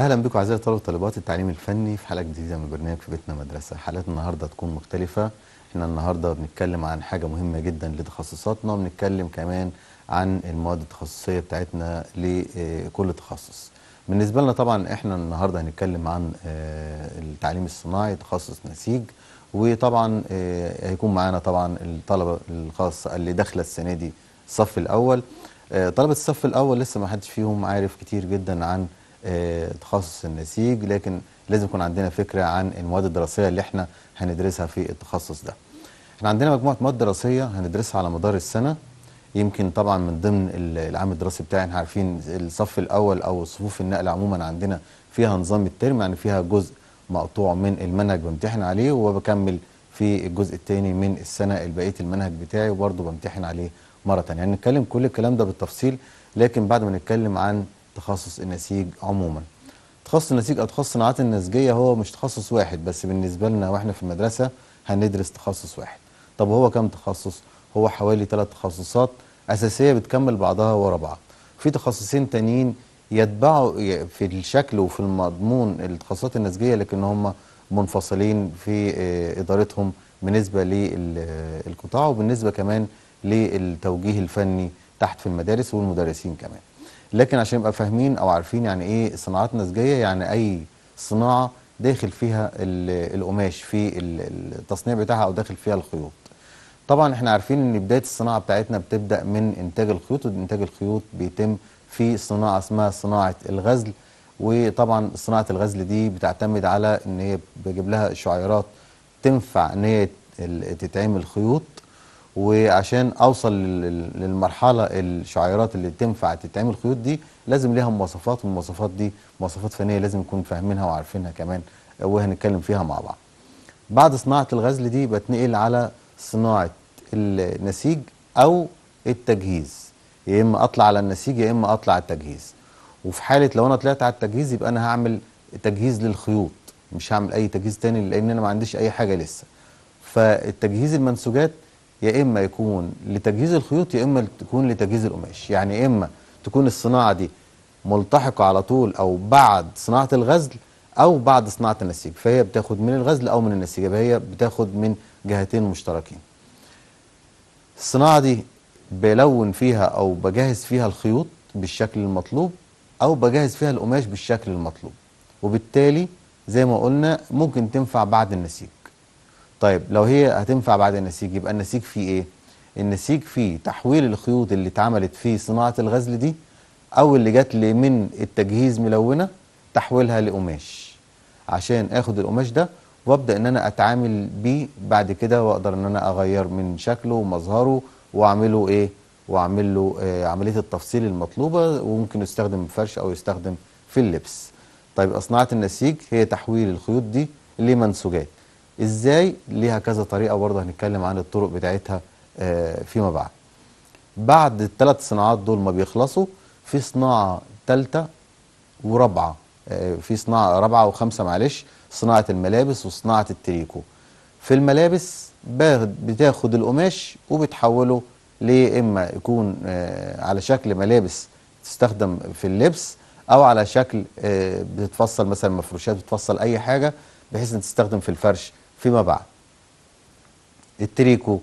أهلا بكم أعزائي طلبة وطالبات التعليم الفني في حلقة جديدة من برنامج في بيتنا مدرسة. حلقه النهارده تكون مختلفة. إحنا النهارده بنتكلم عن حاجة مهمة جدا لتخصصاتنا وبنتكلم كمان عن المواد التخصصية بتاعتنا لكل تخصص. بالنسبة لنا طبعا إحنا النهارده هنتكلم عن آه، التعليم الصناعي تخصص نسيج وطبعا آه، هيكون معانا طبعا الطلبة الخاصة اللي داخلة السنة دي الصف الأول. آه، طلبة الصف الأول لسه ما حدش فيهم عارف كتير جدا عن تخصص النسيج لكن لازم يكون عندنا فكرة عن المواد الدراسية اللي إحنا هندرسها في التخصص ده. إحنا عندنا مجموعة مواد دراسية هندرسها على مدار السنة يمكن طبعا من ضمن ال- العام الدراسي بتاعي إحنا عارفين الصف الأول أو صفوف النقل عموما عندنا فيها نظام الترم يعني فيها جزء مقطوع من المنهج بمتحن عليه وبكمل في الجزء الثاني من السنة بقيه المنهج بتاعي وبرضه بمتحن عليه مرة ثانية يعني نتكلم كل الكلام ده بالتفصيل لكن بعد ما نتكلم عن تخصص النسيج عموما. تخصص النسيج أو تخصص الصناعات النسيجيه هو مش تخصص واحد بس بالنسبة لنا وإحنا في المدرسة هندرس تخصص واحد. طب هو كم تخصص؟ هو حوالي ثلاث تخصصات أساسية بتكمل بعضها ورا بعض. في تخصصين تانيين يتبعوا في الشكل وفي المضمون التخصصات النسيجيه لكن هم منفصلين في آه، إدارتهم بالنسبة للقطاع وبالنسبة كمان للتوجيه الفني تحت في المدارس والمدرسين كمان. لكن عشان نبقى فاهمين أو عارفين يعني إيه صناعات نسيجيه يعني أي صناعة داخل فيها ال- القماش في ال- التصنيع بتاعها أو داخل فيها الخيوط. طبعا إحنا عارفين إن بداية الصناعة بتاعتنا بتبدأ من إنتاج الخيوط وإنتاج الخيوط بيتم في صناعة اسمها صناعة الغزل. وطبعا صناعة الغزل دي بتعتمد على إن هي بجيب لها شعيرات تنفع إن هي تتعمل خيوط. وعشان أوصل لل- للمرحلة الشعيرات اللي تنفع تتعمل خيوط دي لازم ليها مواصفات والمواصفات دي مواصفات فنية لازم نكون فاهمينها وعارفينها كمان وهنتكلم فيها مع بعض. بعد صناعة الغزل دي بتنقل على صناعة النسيج أو التجهيز. يا إما أطلع على النسيج يا إما أطلع على التجهيز. وفي حالة لو أنا طلعت على التجهيز يبقى أنا هعمل تجهيز للخيوط مش هعمل أي تجهيز تاني لأن أنا ما عنديش أي حاجة لسه. فالتجهيز المنسوجات يا إما يكون لتجهيز الخيوط يا إما تكون لتجهيز القماش. يعني إما تكون الصناعة دي ملتحقة على طول أو بعد صناعة الغزل أو بعد صناعة النسيج. فهي بتاخد من الغزل أو من النسيج يبقى هي بتاخد من جهتين مشتركين. الصناعة دي بلون فيها أو بجهز فيها الخيوط بالشكل المطلوب أو بجهز فيها القماش بالشكل المطلوب. وبالتالي زي ما قلنا ممكن تنفع بعد النسيج. طيب لو هي هتنفع بعد النسيج يبقى النسيج فيه إيه؟ النسيج فيه تحويل الخيوط اللي اتعملت في صناعة الغزل دي أو اللي جات لي من التجهيز ملونة تحويلها لقماش. عشان آخد القماش ده وأبدأ إن أنا أتعامل بيه بعد كده وأقدر إن أنا أغير من شكله ومظهره وأعمله إيه؟ وأعمل له آه عملية التفصيل المطلوبة وممكن يستخدم فرش أو يستخدم في اللبس. طيب صناعة النسيج هي تحويل الخيوط دي لمنسوجات. إزاي ليها كذا طريقة برضه هنتكلم عن الطرق بتاعتها آه فيما بعد. بعد الثلاث صناعات دول ما بيخلصوا في صناعة ثالثه ورابعة آه، في صناعة رابعة وخمسة معلش صناعة الملابس وصناعة التريكو. في الملابس بتاخد القماش وبتحوله لاما يكون آه، على شكل ملابس تستخدم في اللبس أو على شكل بتتفصل مثلا مفروشات بتفصل أي حاجة بحيث إن تستخدم في الفرش. فيما بعد. التريكو.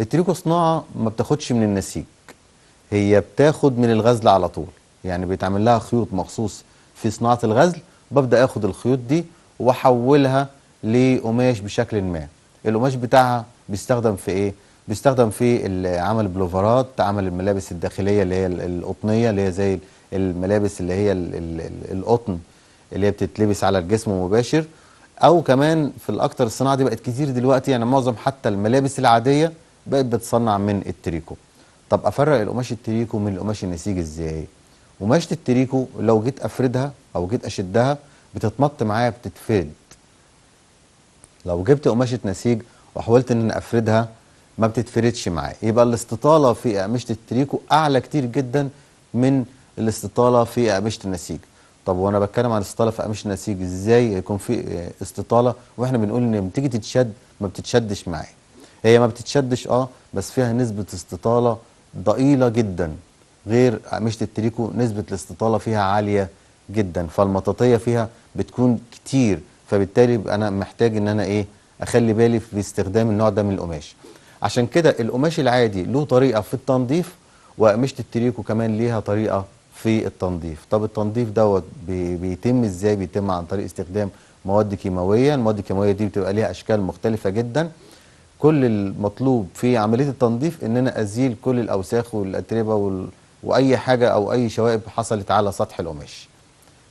التريكو صناعة ما بتاخدش من النسيج. هي بتاخد من الغزل على طول. يعني بيتعمل لها خيوط مخصوص في صناعة الغزل. ببدأ آخد الخيوط دي وأحولها لقماش بشكل ما. القماش بتاعها بيستخدم في إيه؟ بيستخدم في عمل بلوفرات عمل الملابس الداخلية اللي هي ال- القطنية اللي هي زي الملابس اللي هي ال- ال- ال- القطن اللي هي بتتلبس على الجسم مباشر. أو كمان في الأكتر الصناعة دي بقت كتير دلوقتي يعني معظم حتى الملابس العادية بقت بتصنع من التريكو. طب أفرق القماش التريكو من القماش النسيج إزاي؟ قماشة التريكو لو جيت أفردها أو جيت أشدها بتتمط معايا بتتفرد لو جبت قماشة نسيج وحاولت إن أفردها ما بتتفردش معايا. يبقى الاستطالة في اقمشه التريكو أعلى كتير جدا من الاستطالة في اقمشه النسيج. طب وأنا بتكلم عن الاستطاله في اقمشه النسيج إزاي يكون في استطالة وإحنا بنقول إن لما تيجي تتشد ما بتتشدش معايا. هي ما بتتشدش آه بس فيها نسبة استطالة ضئيلة جدا غير اقمشه التريكو نسبة الاستطالة فيها عالية جدا فالمطاطية فيها بتكون كتير فبالتالي أنا محتاج إن أنا إيه أخلي بالي في استخدام النوع ده من القماش. عشان كده القماش العادي له طريقة في التنظيف وقماشه التريكو كمان ليها طريقة في التنظيف. طب التنظيف دوت بي- بيتم إزاي؟ بيتم عن طريق استخدام مواد كيماوية. المواد الكيماوية دي بتبقى ليها أشكال مختلفة جدا. كل المطلوب في عملية التنظيف ان أنا أزيل كل الأوساخ والأتربة وال... وأي حاجة أو أي شوائب حصلت على سطح القماش.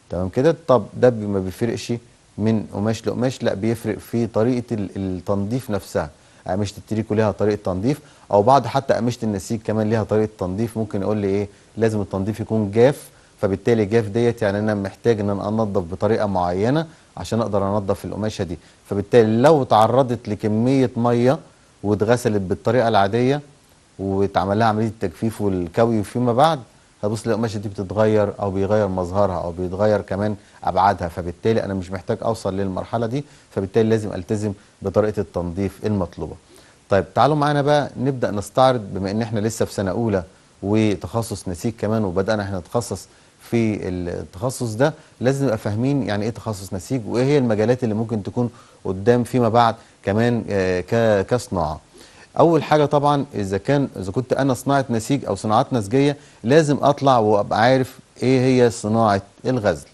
تمام كده؟ طب ده ما بيفرقش من قماش لقماش لا بيفرق في طريقة ال- التنظيف نفسها. قماشه التريكو ليها طريقة تنظيف أو بعض حتى قماشه النسيج كمان ليها طريقة تنظيف. ممكن يقول لي إيه؟ لازم التنظيف يكون جاف فبالتالي جاف ديت يعني أنا محتاج إن أنا أنظف بطريقة معينة عشان أقدر أنظف القماشة دي. فبالتالي لو تعرضت لكمية مية واتغسلت بالطريقة العادية واتعمل لها عملية التجفيف والكوي فيما بعد هتبص القماشه دي بتتغير أو بيغير مظهرها أو بيتغير كمان أبعادها. فبالتالي أنا مش محتاج أوصل للمرحلة دي فبالتالي لازم ألتزم بطريقة التنظيف المطلوبة. طيب تعالوا معانا بقى نبدأ نستعرض بما إن إحنا لسه في سنة أولى وتخصص نسيج كمان وبدأنا إحنا نتخصص في التخصص ده. لازم نبقى فاهمين يعني إيه تخصص نسيج وإيه هي المجالات اللي ممكن تكون قدام فيما بعد كمان آه، كصناعة. أول حاجة طبعا إذا كان إذا كنت أنا صناعة نسيج أو صناعات نسجية لازم أطلع وأبقى عارف إيه هي صناعة الغزل.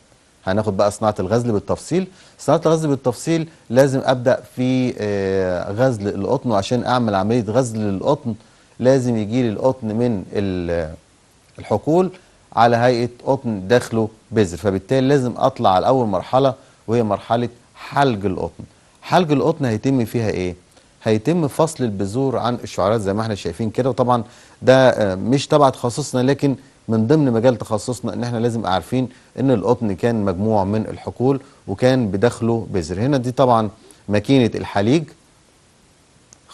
هناخد بقى صناعة الغزل بالتفصيل. صناعة الغزل بالتفصيل لازم أبدأ في آه، غزل القطن وعشان أعمل عملية غزل للقطن لازم يجي لي القطن من ال- الحقول على هيئة قطن داخله بذر. فبالتالي لازم أطلع على أول مرحلة وهي مرحلة حلج القطن. حلج القطن هيتم فيها إيه؟ هيتم فصل البذور عن الشعيرات زي ما إحنا شايفين كده. وطبعا ده آه، مش تبع تخصصنا لكن من ضمن مجال تخصصنا إن إحنا لازم عارفين إن القطن كان مجموع من الحقول وكان بداخله بذر. هنا دي طبعا ماكينة الحليج.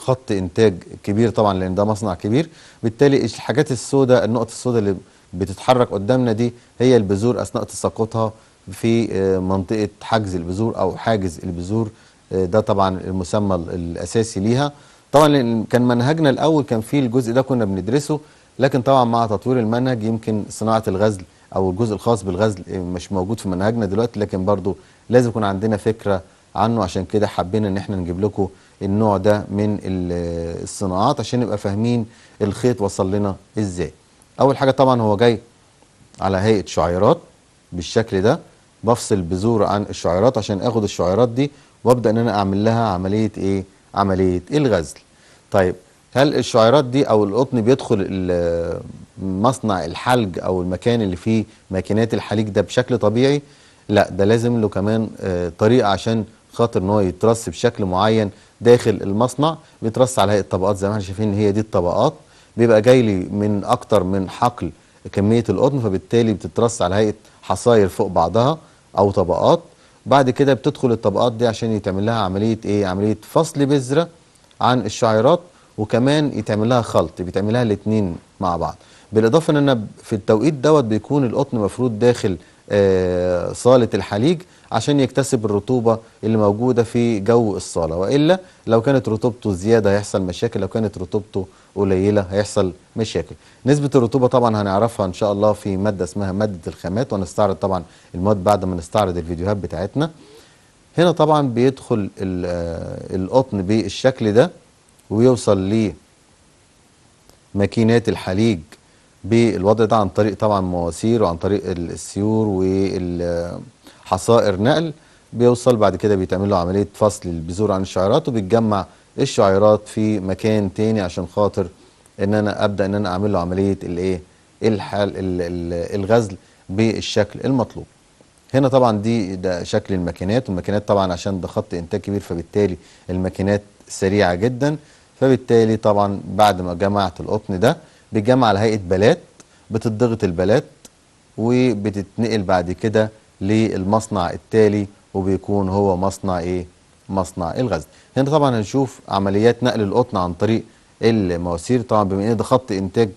خط إنتاج كبير طبعا لأن ده مصنع كبير. بالتالي الحاجات السوداء النقط السوداء اللي بتتحرك قدامنا دي هي البذور أثناء تساقطها في آه، منطقة حجز البذور أو حاجز البذور آه، ده طبعا المسمى ال- الأساسي ليها. طبعا كان منهجنا الأول كان في الجزء ده كنا بندرسه لكن طبعا مع تطوير المنهج يمكن صناعة الغزل أو الجزء الخاص بالغزل آه، مش موجود في منهجنا دلوقتي لكن برضو لازم يكون عندنا فكرة عنه. عشان كده حبينا إن إحنا نجيب لكم النوع ده من ال- الصناعات عشان نبقى فاهمين الخيط وصل لنا إزاي. أول حاجة طبعا هو جاي على هيئة شعيرات بالشكل ده. بفصل بذور عن الشعيرات عشان آخد الشعيرات دي وأبدأ إن أنا أعمل لها عملية إيه؟ عملية الغزل. طيب هل الشعيرات دي أو القطن بيدخل مصنع الحلج أو المكان اللي فيه ماكينات الحليج ده بشكل طبيعي؟ لا ده لازم له كمان آه، طريقة عشان خاطر إن هو يترص بشكل معين داخل المصنع بيترص على هيئة طبقات زي ما إحنا شايفين هي دي الطبقات. بيبقى جاي لي من أكتر من حقل كمية القطن فبالتالي بتترص على هيئة حصاير فوق بعضها أو طبقات. بعد كده بتدخل الطبقات دي عشان يتعمل لها عملية إيه؟ عملية فصل بذرة عن الشعيرات وكمان يتعمل لها خلط بيتعمل لها الاثنين مع بعض. بالإضافة إن أنا في التوقيت دوت بيكون القطن مفروض داخل آه، صالة الحليج. عشان يكتسب الرطوبة اللي موجودة في جو الصالة. وإلا لو كانت رطوبته زيادة هيحصل مشاكل لو كانت رطوبته قليلة هيحصل مشاكل. نسبة الرطوبة طبعا هنعرفها إن شاء الله في مادة اسمها مادة الخامات وهنستعرض طبعا المواد بعد ما نستعرض الفيديوهات بتاعتنا. هنا طبعا بيدخل آه، القطن بالشكل ده ويوصل ليه ماكينات الحليج بالوضع ده عن طريق طبعا مواسير وعن طريق ال- السيور والحصائر نقل بيوصل بعد كده بيتعمل له عملية فصل البذور عن الشعيرات وبيتجمع الشعيرات في مكان تاني عشان خاطر إن أنا أبدأ إن أنا أعمل له عملية الإيه؟ الحل ال- ال- الغزل بالشكل المطلوب. هنا طبعا دي ده شكل الماكينات والماكينات طبعا عشان ده خط إنتاج كبير فبالتالي الماكينات سريعة جدا. فبالتالي طبعا بعد ما جمعت القطن ده بيتجمع على هيئة بلات بتضغط البلات وبتتنقل بعد كده للمصنع التالي وبيكون هو مصنع إيه؟ مصنع الغزل هنا طبعا هنشوف عمليات نقل القطن عن طريق المواسير. طبعا بما إن ده خط إنتاج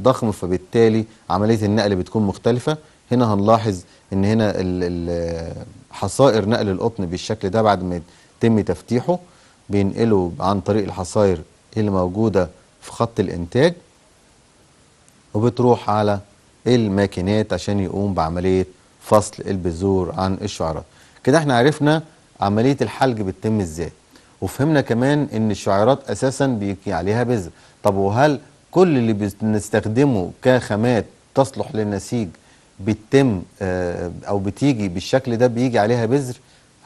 ضخم فبالتالي عملية النقل بتكون مختلفة. هنا هنلاحظ إن هنا حصائر نقل القطن بالشكل ده بعد ما يتم تفتيحه بينقله عن طريق الحصائر اللي موجوده في خط الإنتاج وبتروح على الماكينات عشان يقوم بعملية فصل البذور عن الشعيرات كده إحنا عرفنا عملية الحلج بتتم إزاي. وفهمنا كمان إن الشعيرات أساسا بيجي عليها بذر. طب وهل كل اللي بنستخدمه كخامات تصلح للنسيج بتتم آه، أو بتيجي بالشكل ده بيجي عليها بذر؟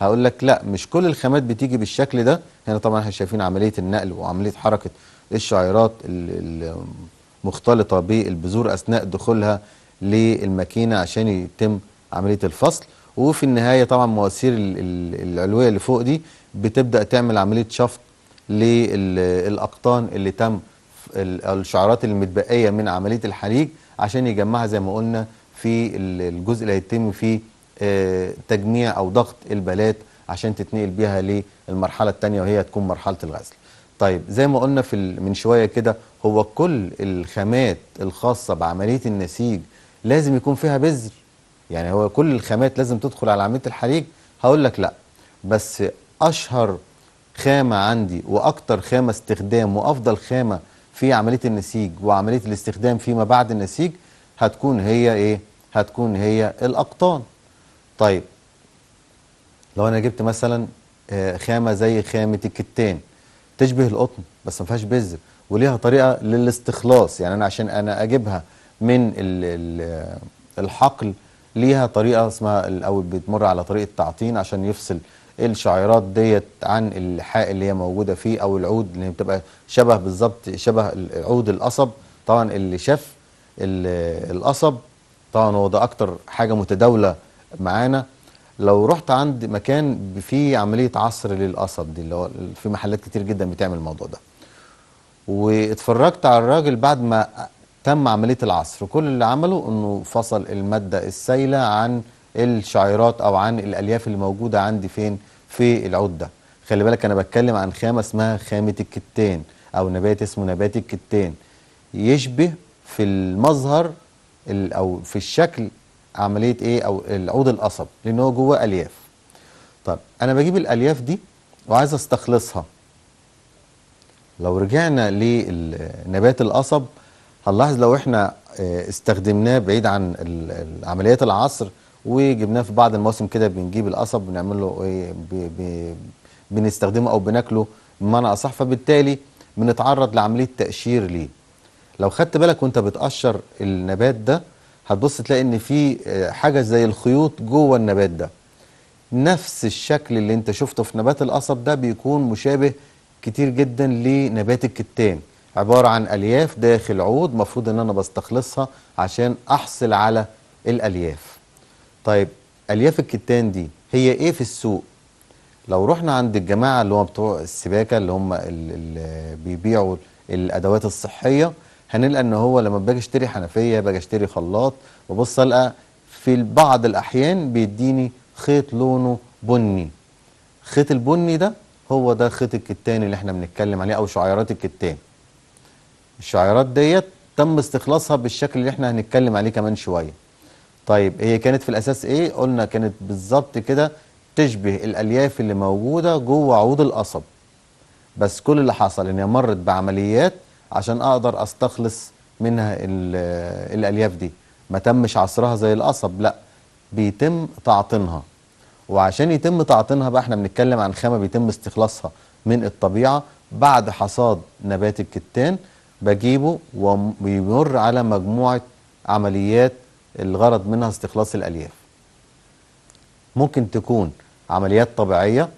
هقول لك لا مش كل الخامات بتيجي بالشكل ده. هنا طبعا إحنا شايفين عملية النقل وعملية حركة الشعيرات ال- المختلطة بالبذور أثناء دخولها للماكينة عشان يتم عملية الفصل وفي النهاية طبعا مواسير ال- ال- العلوية اللي فوق دي بتبدأ تعمل عملية شفط للأقطان اللي تم ال- الشعرات المتبقية من عملية الحريق عشان يجمعها زي ما قلنا في ال- الجزء اللي هيتم فيه آه، تجميع أو ضغط البلات عشان تتنقل بيها للمرحلة الثانية وهي تكون مرحلة الغزل. طيب زي ما قلنا في من شوية كده هو كل الخامات الخاصة بعملية النسيج لازم يكون فيها بذر يعني هو كل الخامات لازم تدخل على عملية الحريق. هقول لك لا بس أشهر خامة عندي وأكتر خامة استخدام وأفضل خامة في عملية النسيج وعملية الاستخدام فيما بعد النسيج هتكون هي إيه؟ هتكون هي الأقطان. طيب لو أنا جبت مثلا آه، خامة زي خامة الكتان تشبه القطن بس ما فيهاش بذر وليها طريقة للاستخلاص. يعني أنا عشان أنا أجيبها من ال- ال- الحقل ليها طريقة اسمها أو بتمر على طريقة تعطين عشان يفصل الشعيرات ديت عن اللحاء اللي هي موجودة فيه أو العود اللي بتبقى شبه بالظبط شبه عود القصب. طبعا اللي شاف ال- القصب طبعا هو ده أكتر حاجة متداولة معانا. لو رحت عند مكان فيه عملية عصر للقصب دي اللي هو في محلات كتير جدا بتعمل الموضوع ده. واتفرجت على الراجل بعد ما تم عملية العصر. كل اللي عمله إنه فصل المادة السائله عن الشعيرات أو عن الألياف اللي موجودة عندي فين؟ في العود ده خلي بالك أنا بتكلم عن خامة اسمها خامة الكتان أو نبات اسمه نبات الكتان يشبه في المظهر ال- أو في الشكل عملية إيه؟ أو العود القصب لأن هو جواه ألياف. طب أنا بجيب الألياف دي وعايز أستخلصها. لو رجعنا لنبات القصب هنلاحظ لو إحنا آه، استخدمناه بعيد عن عمليات العصر وجبناه في بعض المواسم كده بنجيب القصب بنعمل له إيه بنستخدمه أو بناكله بمعنى أصح. فبالتالي بنتعرض لعملية تقشير ليه. لو خدت بالك وانت بتقشر النبات ده هتبص تلاقي إن في آه، حاجة زي الخيوط جوه النبات ده. نفس الشكل اللي انت شفته في نبات القصب ده بيكون مشابه كتير جدا لنبات الكتان. عبارة عن ألياف داخل عود مفروض إن أنا بستخلصها عشان أحصل على الألياف. طيب ألياف الكتان دي هي إيه في السوق؟ لو رحنا عند الجماعة اللي هم بتوع السباكة اللي هم اللي بيبيعوا الأدوات الصحية هنلقى إن هو لما باجي أشتري حنفية باجي أشتري خلاط ببص القى في بعض الأحيان بيديني خيط لونه بني. خيط البني ده هو ده خيط الكتان اللي إحنا بنتكلم عليه أو شعيرات الكتان. الشعيرات ديت تم استخلاصها بالشكل اللي إحنا هنتكلم عليه كمان شوية. طيب هي كانت في الأساس إيه؟ قلنا كانت بالظبط كده تشبه الألياف اللي موجودة جوه عود القصب. بس كل اللي حصل إن هي مرت بعمليات عشان أقدر أستخلص منها ال- الألياف دي. ما تمش عصرها زي القصب لأ بيتم تعطينها. وعشان يتم تعطينها بقى إحنا بنتكلم عن خامة بيتم استخلاصها من الطبيعة بعد حصاد نبات الكتان. بجيبه وبيمر على مجموعة عمليات الغرض منها استخلاص الألياف. ممكن تكون عمليات طبيعية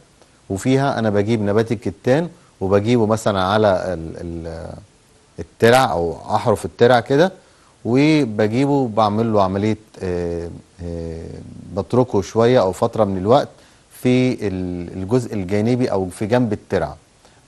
وفيها أنا بجيب نبات الكتان وبجيبه مثلا على ال ال الترع أو أحرف الترع كده وبجيبه بعمل له عملية آه، آه، بتركه شوية أو فترة من الوقت في ال- الجزء الجانبي أو في جنب الترع.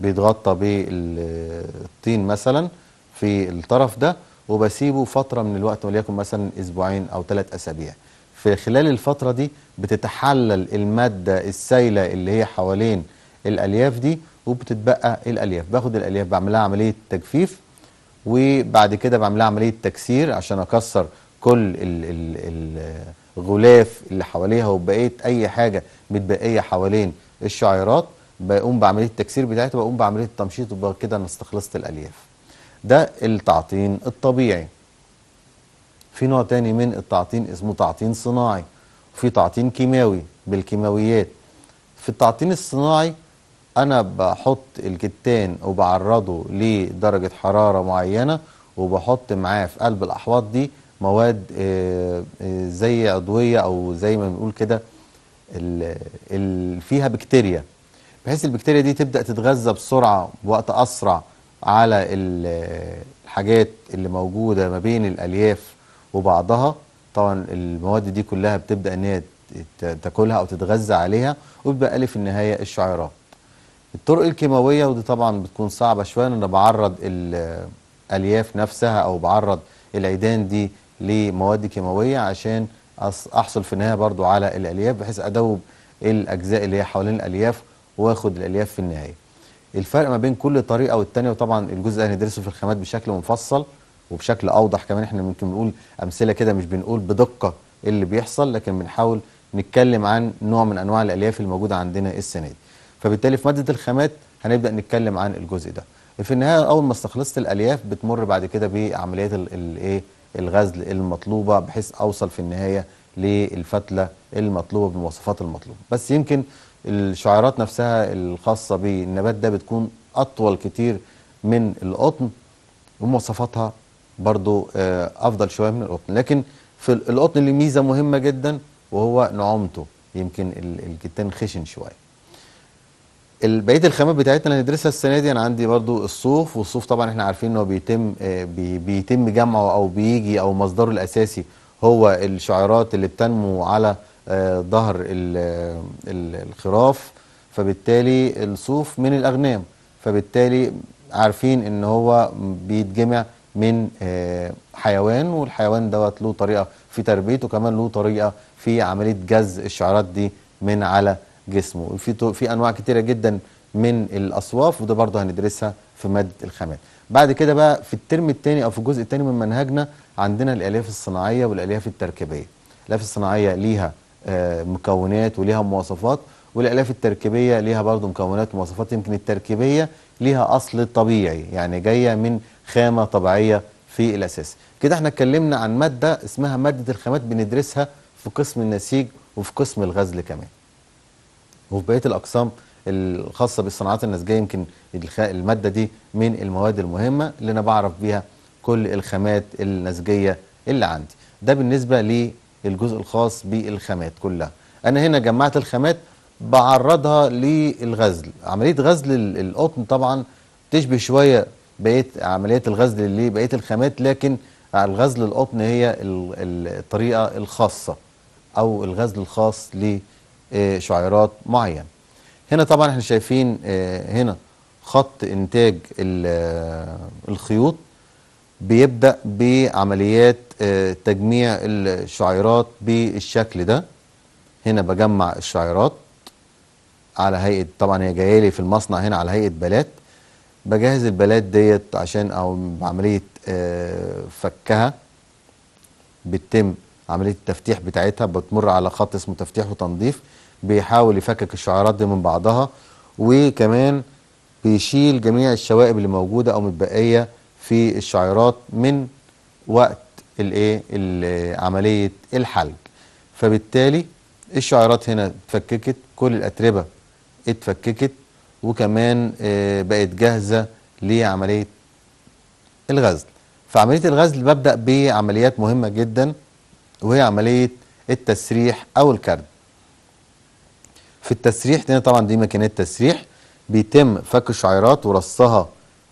بيتغطى بالطين مثلا في الطرف ده وبسيبه فترة من الوقت وليكن مثلا أسبوعين أو ثلاث أسابيع. في خلال الفترة دي بتتحلل المادة السائله اللي هي حوالين الألياف دي وبتتبقى الألياف. باخد الألياف بعملها عملية تجفيف وبعد كده بعملها عملية تكسير عشان أكسر كل ال- ال- ال- الغلاف اللي حواليها وبقيه أي حاجة متبقية حوالين الشعيرات بقوم بعملية التكسير بتاعتها بقوم بعملية التمشيط وبقى كده أنا استخلصت الألياف. ده التعطين الطبيعي. في نوع تاني من التعطين اسمه تعطين صناعي في تعطين كيماوي بالكيماويات. في التعطين الصناعي أنا بحط الكتان وبعرضه لدرجة حرارة معينة وبحط معاه في قلب الأحواض دي مواد آه، آه، زي عضوية أو زي ما بنقول كده فيها بكتيريا. بحيث البكتيريا دي تبدأ تتغذى بسرعة بوقت أسرع على ال- الحاجات اللي موجودة ما بين الألياف وبعضها. طبعا المواد دي كلها بتبدأ إن هي تاكلها أو تتغذى عليها وبيبقى لي في النهاية الشعيرات الطرق الكيماوية ودي طبعا بتكون صعبة شوية إن أنا بعرض الألياف نفسها أو بعرض العيدان دي لمواد كيماوية عشان أحصل في النهاية برضو على الألياف بحيث أدوب الأجزاء اللي هي حوالين الألياف وآخد الألياف في النهاية. الفرق ما بين كل طريقة والتانية وطبعا الجزء ده هندرسه في الخامات بشكل مفصل وبشكل أوضح كمان. إحنا ممكن نقول أمثلة كده مش بنقول بدقة إيه اللي بيحصل لكن بنحاول نتكلم عن نوع من أنواع الألياف الموجودة عندنا السنة دي. فبالتالي في مادة الخامات هنبدأ نتكلم عن الجزء ده. في النهاية أول ما استخلصت الألياف بتمر بعد كده بعمليات الايه الغزل المطلوبة بحيث أوصل في النهاية للفتلة المطلوبة بالمواصفات المطلوبة. بس يمكن الشعيرات نفسها الخاصة بالنبات ده بتكون أطول كتير من القطن ومواصفاتها برضو آه، أفضل شوية من القطن. لكن في ال- القطن له ميزة مهمة جدا وهو نعومته يمكن ال- الكتان خشن شوية. ال- بقية الخامات بتاعتنا اللي هندرسها السنة دي أنا عندي برضو الصوف والصوف طبعا إحنا عارفين إنه بيتم آه، بي- بيتم جمعه أو بيجي أو مصدره الأساسي هو الشعيرات اللي بتنمو على ظهر ال- ال- الخراف فبالتالي الصوف من الأغنام فبالتالي عارفين إن هو بيتجمع من آه، حيوان والحيوان دوت له طريقة في تربيته كمان له طريقة في عملية جز الشعيرات دي من على جسمه. في في أنواع كتيرة جدا من الأصواف وده برضه هندرسها في ماده الخامات. بعد كده بقى في الترم الثاني أو في الجزء الثاني من منهجنا عندنا الألياف الصناعية والألياف التركيبية. الألياف الصناعية ليها آه، مكونات وليها مواصفات والالياف التركيبية ليها برضه مكونات ومواصفات يمكن التركيبية ليها أصل طبيعي يعني جاية من خامة طبيعية في الأساس. كده إحنا اتكلمنا عن مادة اسمها مادة الخامات بندرسها في قسم النسيج وفي قسم الغزل كمان. وفي بقية الأقسام الخاصة بالصناعات النسيجيه يمكن المادة دي من المواد المهمة اللي أنا بعرف بيها كل الخامات النسيجيه اللي عندي. ده بالنسبة للجزء الخاص بالخامات كلها. أنا هنا جمعت الخامات بعرضها للغزل. عملية غزل ال- القطن طبعا تشبه شوية بقية عمليات الغزل لبقيه الخامات لكن الغزل القطن هي ال- ال- الطريقة الخاصة أو الغزل الخاص لشعيرات معين هنا طبعا إحنا شايفين آه، هنا خط إنتاج آه، الخيوط. بيبدأ بعمليات آه، تجميع الشعيرات بالشكل ده. هنا بجمع الشعيرات على هيئة طبعا هي جاية لي في المصنع هنا على هيئة بلات. بجهز البلات ديت عشان أو بعملية آه، فكها. بتتم عملية التفتيح بتاعتها. بتمر على خط اسمه تفتيح وتنظيف. بيحاول يفكك الشعيرات دي من بعضها. وكمان بيشيل جميع الشوائب اللي موجودة أو متبقية في الشعيرات من وقت الايه؟ ال- عملية الحلق فبالتالي الشعيرات هنا اتفككت كل الأتربة اتفككت وكمان آه، بقت جاهزة لعملية الغزل. فعملية الغزل ببدأ بعمليات مهمة جدا وهي عملية التسريح أو الكرد. في التسريح دي طبعا دي ماكينات تسريح بيتم فك الشعيرات ورصها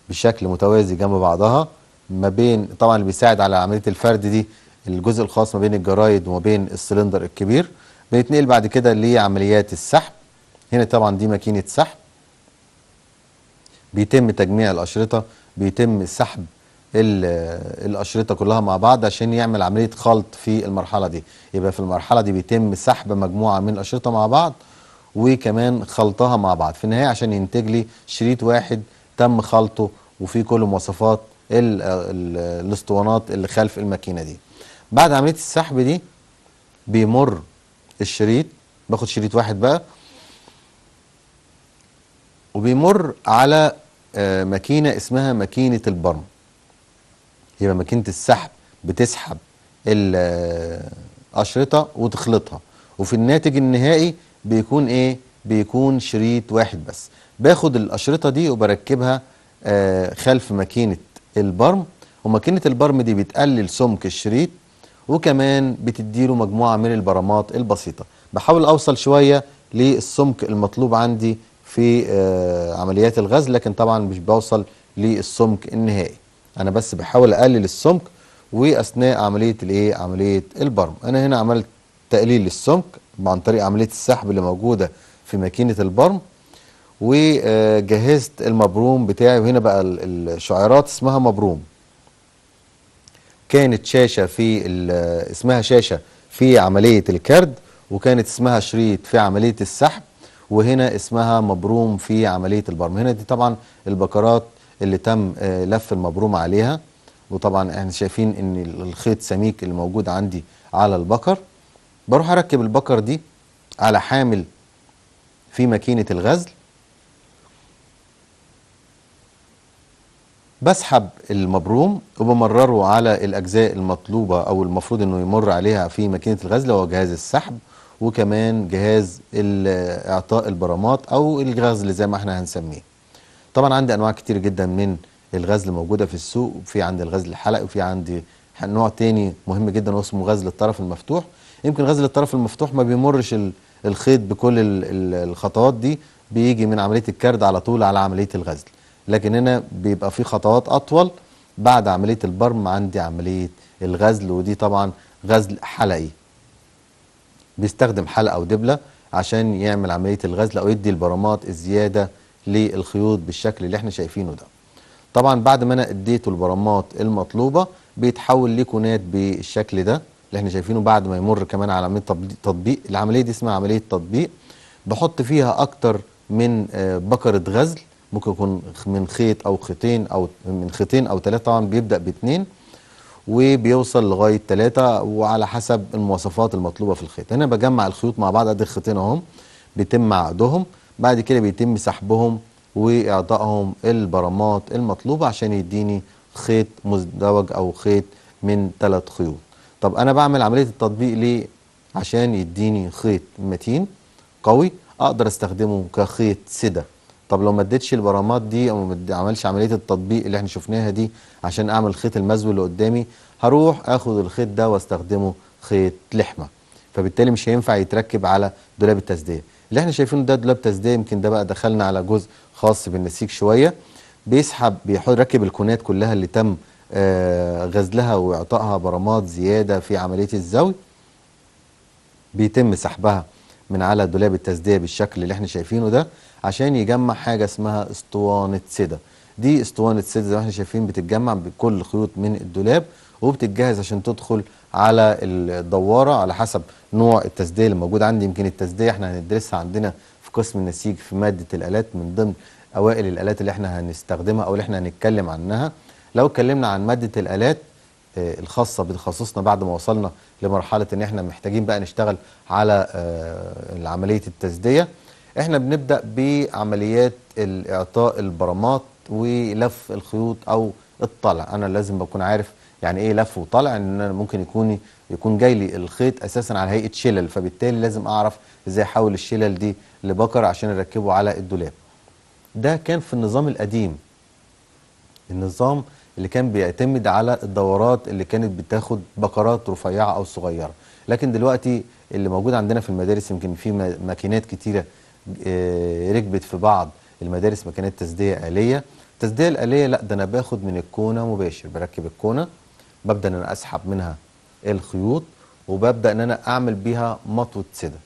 بشكل متوازي جنب بعضها ما بين طبعا اللي بيساعد على عملية الفرد دي الجزء الخاص ما بين الجرايد وما بين السلندر الكبير. بنتنقل بعد كده لعمليات السحب. هنا طبعا دي ماكينة سحب. بيتم تجميع الأشرطة بيتم سحب ال- الأشرطة كلها مع بعض عشان يعمل عملية خلط في المرحلة دي. يبقى في المرحلة دي بيتم سحب مجموعة من الأشرطة مع بعض وكمان خلطها مع بعض. في النهاية عشان ينتج لي شريط واحد تم خلطه وفيه كل مواصفات ال- ال- الاسطوانات اللي خلف الماكينة دي. بعد عملية السحب دي بيمر الشريط باخد شريط واحد بقى وبيمر على آه، ماكينة اسمها ماكينة البرم. يبقى ماكينة السحب بتسحب الأشرطة وتخلطها. وفي الناتج النهائي بيكون إيه؟ بيكون شريط واحد بس. باخد الأشرطة دي وبركبها آه خلف ماكينة البرم. وماكينة البرم دي بتقلل سمك الشريط وكمان بتديله مجموعة من البرامات البسيطة. بحاول أوصل شوية للسمك المطلوب عندي في آه عمليات الغزل لكن طبعا مش بوصل للسمك النهائي. أنا بس بحاول أقلل السمك وأثناء عملية الإيه؟ عملية البرم. أنا هنا عملت تقليل للسمك عن طريق عملية السحب اللي موجودة في ماكينة البرم. وجهزت المبروم بتاعي وهنا بقى الشعيرات اسمها مبروم. كانت شاشة في اسمها شاشة في عملية الكرد وكانت اسمها شريط في عملية السحب وهنا اسمها مبروم في عملية البرم. هنا دي طبعا البكرات اللي تم لف المبروم عليها. وطبعا إحنا شايفين إن الخيط سميك اللي موجود عندي على البكر. بروح أركب البكر دي على حامل في ماكينة الغزل. بسحب المبروم وبمرره على الأجزاء المطلوبة أو المفروض إنه يمر عليها في ماكينة الغزل وهو جهاز السحب وكمان جهاز إعطاء البرامات أو الغزل زي ما إحنا هنسميه. طبعا عندي أنواع كتير جدا من الغزل موجودة في السوق وفي عندي الغزل الحلقي وفي عندي نوع تاني مهم جدا واسمه غزل الطرف المفتوح. يمكن غزل الطرف المفتوح ما بيمرش الخيط بكل الخطوات دي بيجي من عملية الكرد على طول على عملية الغزل. لكن هنا بيبقى في خطوات أطول بعد عملية البرم. عندي عملية الغزل ودي طبعا غزل حلقي. بيستخدم حلقة أو دبله عشان يعمل عملية الغزل أو يدي البرامات الزيادة للخيوط بالشكل اللي إحنا شايفينه ده. طبعا بعد ما أنا أديته البرامات المطلوبة بيتحول لكونات بالشكل ده اللي إحنا شايفينه بعد ما يمر كمان على عملية تطبيق العملية دي اسمها عملية تطبيق. بحط فيها أكتر من بكرة غزل. ممكن يكون من خيط أو خيطين أو من خيطين أو ثلاثة طبعا بيبدأ باثنين وبيوصل لغاية ثلاثة وعلى حسب المواصفات المطلوبة في الخيط. هنا بجمع الخيوط مع بعض أدي الخيطين أهم بيتم عقدهم بعد كده بيتم سحبهم وإعطائهم البرامات المطلوبة عشان يديني خيط مزدوج أو خيط من ثلاث خيوط. طب أنا بعمل عملية التطبيق ليه؟ عشان يديني خيط متين قوي أقدر أستخدمه كخيط سدة. طب لو ما اديتش البرامات دي أو ما عملش عملية التطبيق اللي إحنا شفناها دي عشان اعمل الخيط المزوي اللي قدامي هروح اخد الخيط ده واستخدمه خيط لحمة. فبالتالي مش هينفع يتركب على دولاب التسدية. اللي إحنا شايفينه ده دولاب تسدية يمكن ده بقى دخلنا على جزء خاص بالنسيج شوية. بيسحب بيركب الكونات كلها اللي تم آه غزلها وإعطائها برامات زيادة في عملية الزوي بيتم سحبها. من على دولاب التسدية بالشكل اللي إحنا شايفينه ده عشان يجمع حاجة اسمها اسطوانة سده دي اسطوانة سده زي ما إحنا شايفين بتتجمع بكل خيوط من الدولاب وبتتجهز عشان تدخل على الدوارة على حسب نوع التسدية اللي موجود عندي. يمكن التسدية إحنا هندرسها عندنا في قسم النسيج في مادة الآلات من ضمن أوائل الآلات اللي إحنا هنستخدمها أو اللي إحنا هنتكلم عنها. لو اتكلمنا عن مادة الآلات الخاصة بتخصصنا بعد ما وصلنا لمرحلة إن إحنا محتاجين بقى نشتغل على آه عمليه التسدية. إحنا بنبدأ بعمليات اعطاء البرامات ولف الخيوط أو الطلع. أنا لازم بكون عارف يعني إيه لف وطلع إن أنا ممكن يكون يكون جاي لي الخيط أساسا على هيئة شلل. فبالتالي لازم أعرف إزاي أحول الشلل دي لبكر عشان أركبه على الدولاب. ده كان في النظام القديم. النظام اللي كان بيعتمد على الدورات اللي كانت بتاخد بكرات رفيعة أو صغيرة. لكن دلوقتي اللي موجود عندنا في المدارس يمكن في ماكينات كتيرة ركبت في بعض المدارس ماكينات تسدية آلية. التسدية الآلية لا ده أنا باخد من الكونة مباشر بركب الكونة ببدأ إن أنا أسحب منها الخيوط وببدأ إن أنا أعمل بيها مطوة سدة